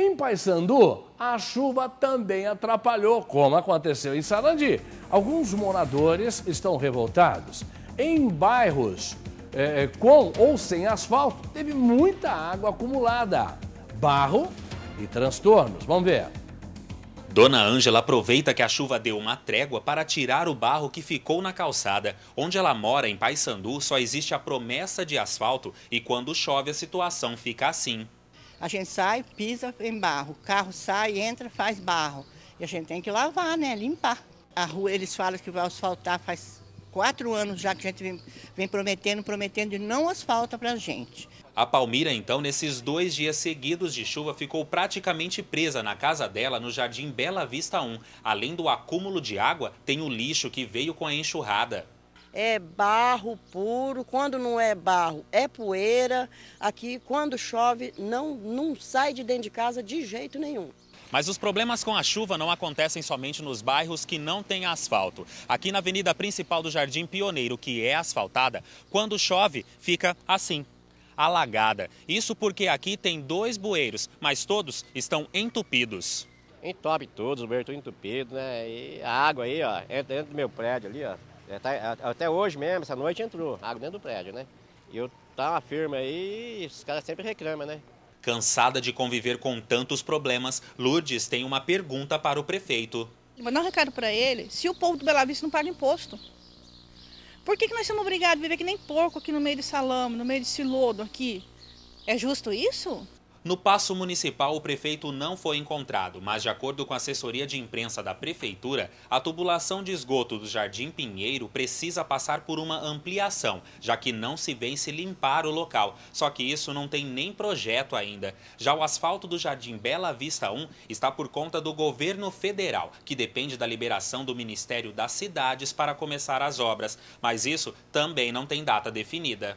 Em Paysandu, a chuva também atrapalhou, como aconteceu em Sarandi. Alguns moradores estão revoltados. Em bairros é, com ou sem asfalto, teve muita água acumulada, barro e transtornos. Vamos ver. Dona Ângela aproveita que a chuva deu uma trégua para tirar o barro que ficou na calçada. Onde ela mora, em Paysandu, só existe a promessa de asfalto e quando chove a situação fica assim. A gente sai, pisa em barro, o carro sai, entra, faz barro. E a gente tem que lavar, né? Limpar. A rua, eles falam que vai asfaltar faz quatro anos já que a gente vem, vem prometendo, prometendo e não asfalta para a gente. A Palmira, então, nesses dois dias seguidos de chuva, ficou praticamente presa na casa dela, no Jardim Bela Vista 1. Além do acúmulo de água, tem o lixo que veio com a enxurrada. É barro puro, quando não é barro, é poeira. Aqui, quando chove, não, não sai de dentro de casa de jeito nenhum. Mas os problemas com a chuva não acontecem somente nos bairros que não têm asfalto. Aqui na avenida principal do Jardim Pioneiro, que é asfaltada, quando chove, fica assim alagada. Isso porque aqui tem dois bueiros, mas todos estão entupidos. Entope todos, o bueiro entupido, né? E a água aí, ó, entra dentro do meu prédio ali, ó. É, tá, até hoje mesmo, essa noite entrou água dentro do prédio, né? E eu tá uma firma aí e os caras sempre reclamam, né? Cansada de conviver com tantos problemas, Lourdes tem uma pergunta para o prefeito. Vou dar um recado para ele, se o povo do Bela Vista não paga imposto. Por que, que nós somos obrigados a viver que nem porco aqui no meio de salame, no meio desse lodo aqui? É justo isso? No passo municipal, o prefeito não foi encontrado, mas de acordo com a assessoria de imprensa da prefeitura, a tubulação de esgoto do Jardim Pinheiro precisa passar por uma ampliação, já que não se vence limpar o local. Só que isso não tem nem projeto ainda. Já o asfalto do Jardim Bela Vista 1 está por conta do governo federal, que depende da liberação do Ministério das Cidades para começar as obras, mas isso também não tem data definida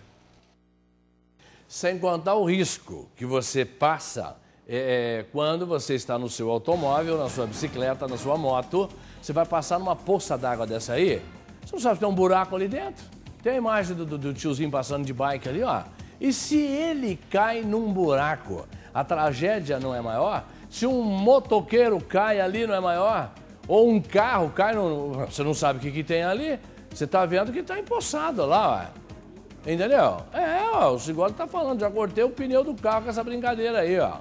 sem contar o risco que você passa é, é, quando você está no seu automóvel, na sua bicicleta, na sua moto, você vai passar numa poça d'água dessa aí, você não sabe se tem um buraco ali dentro. Tem a imagem do, do, do tiozinho passando de bike ali, ó. E se ele cai num buraco, a tragédia não é maior? Se um motoqueiro cai ali, não é maior? Ou um carro cai, no, você não sabe o que, que tem ali? Você está vendo que está empoçado lá, ó. Entendeu? É, ó, o Sigoldo tá falando, já cortei o pneu do carro com essa brincadeira aí, ó.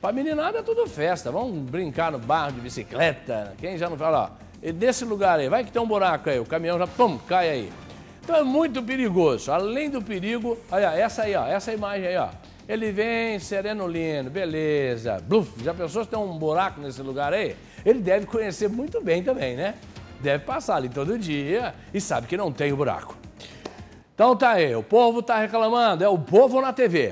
Pra meninada é tudo festa, vamos brincar no barro de bicicleta. Quem já não fala, ó, e desse lugar aí, vai que tem um buraco aí, o caminhão já, pum, cai aí. Então é muito perigoso. Além do perigo, olha, essa aí, ó, essa imagem aí, ó. Ele vem sereno lindo, beleza, bluf, já pensou se tem um buraco nesse lugar aí? Ele deve conhecer muito bem também, né? Deve passar ali todo dia e sabe que não tem o buraco. Então tá aí, o povo tá reclamando, é o povo na TV.